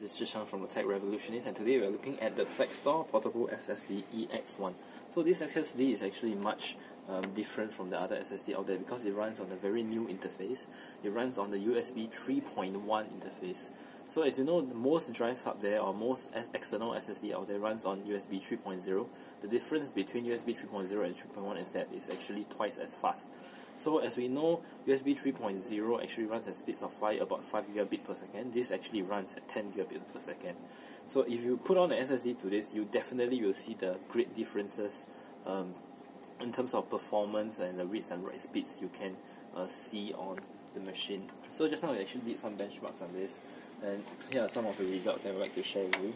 This is Zhishang from the Tech Revolutionist and today we are looking at the Plextor Portable SSD EX1. So this SSD is actually much um, different from the other SSD out there because it runs on a very new interface. It runs on the USB 3.1 interface. So as you know, most drives out there or most external SSD out there runs on USB 3.0. The difference between USB 3.0 and 3.1 is that it's actually twice as fast. So as we know, USB 3.0 actually runs at speeds of flight about 5 gigabit per second. This actually runs at 10 gigabit per second. So if you put on an SSD to this, you definitely will see the great differences um, in terms of performance and the reads and write speeds you can uh, see on the machine. So just now we actually did some benchmarks on this, and here are some of the results I would like to share with you.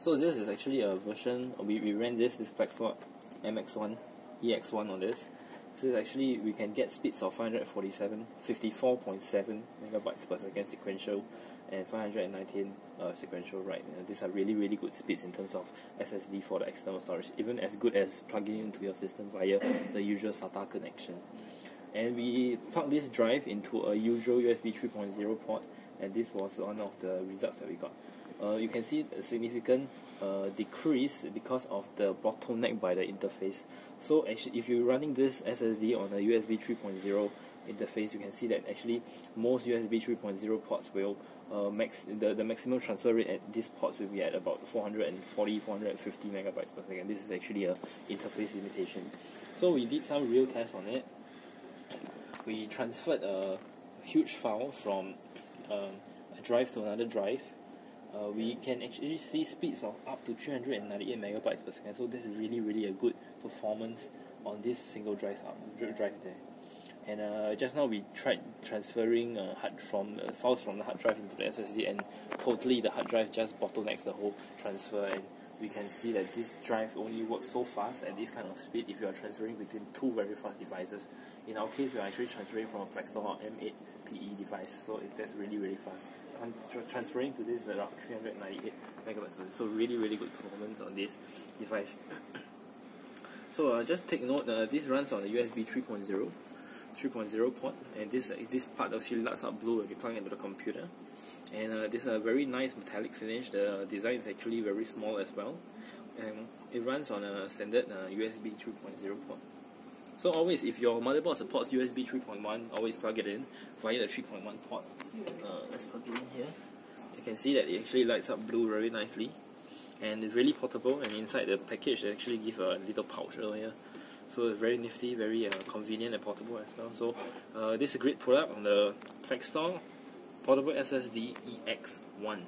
So this is actually a version, we, we ran this, this Plextor MX1, EX1 on this. So actually we can get speeds of 547, 54.7 megabytes per second sequential and 519 uh, sequential write. Uh, these are really really good speeds in terms of SSD for the external storage, even as good as plugging into your system via the usual SATA connection. And we plug this drive into a usual USB 3.0 port and this was one of the results that we got. Uh, you can see a significant uh, decrease because of the bottleneck by the interface. So actually, if you're running this SSD on a USB 3.0 interface, you can see that actually most USB 3.0 ports will uh, max the, the maximum transfer rate at these ports will be at about 440 450 megabytes per second. This is actually a interface limitation. So we did some real tests on it. We transferred a huge file from um, a drive to another drive uh, we can actually see speeds of up to 398 megabytes per second. So this is really, really a good performance on this single drive, drive there. And uh, just now we tried transferring uh, hard from uh, files from the hard drive into the SSD, and totally the hard drive just bottlenecks the whole transfer. And we can see that this drive only works so fast at this kind of speed if you are transferring between two very fast devices. In our case, we are actually transferring from a Plextor M8 PE device, so it, that's really, really fast transferring to this is around 398 megabytes So really, really good performance on this device. so uh, just take note, uh, this runs on the USB 3.0. 3.0 port and this this part actually lights up blue when you plug into the computer and uh, this is a very nice metallic finish the design is actually very small as well and it runs on a standard USB uh, 3.0 port so always, if your motherboard supports USB 3.1, always plug it in via the 3.1 port. Uh, let's plug it in here. You can see that it actually lights up blue very nicely. And it's really portable, and inside the package they actually give a little pouch over here. So it's very nifty, very uh, convenient and portable as well. So uh, this is a great product on the Plextor Portable SSD EX1.